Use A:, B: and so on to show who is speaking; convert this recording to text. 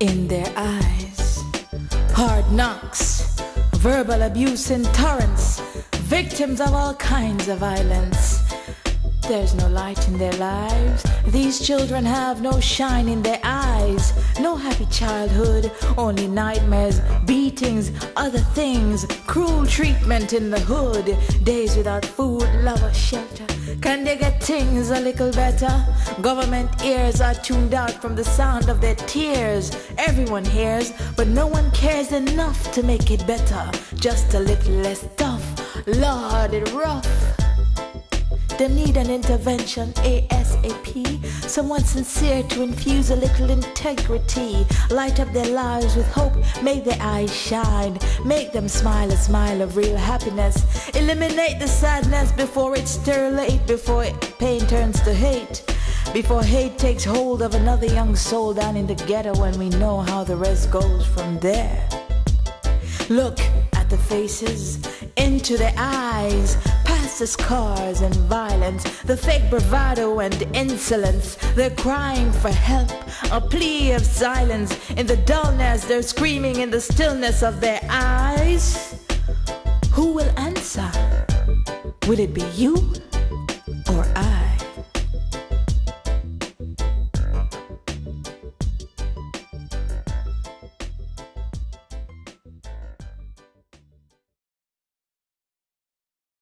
A: in their eyes. Hard knocks, verbal abuse in torrents, victims of all kinds of violence. There's no light in their lives. These children have no shine in their eyes. No happy childhood, only nightmares, beatings, other things, cruel treatment in the hood. Days without food, love, or shelter. Can they get things a little better? Government ears are tuned out from the sound of their tears. Everyone hears, but no one cares enough to make it better. Just a little less tough. Lord, it rough. They need an intervention ASAP. Someone sincere to infuse a little integrity. Light up their lives with hope. Make their eyes shine. Make them smile a smile of real happiness. Eliminate the sadness before it's too late. Before pain turns to hate. Before hate takes hold of another young soul down in the ghetto. And we know how the rest goes from there. Look faces, into their eyes, past the scars and violence, the fake bravado and insolence. They're crying for help, a plea of silence. In the dullness, they're screaming in the stillness of their eyes. Who will answer? Will it be you?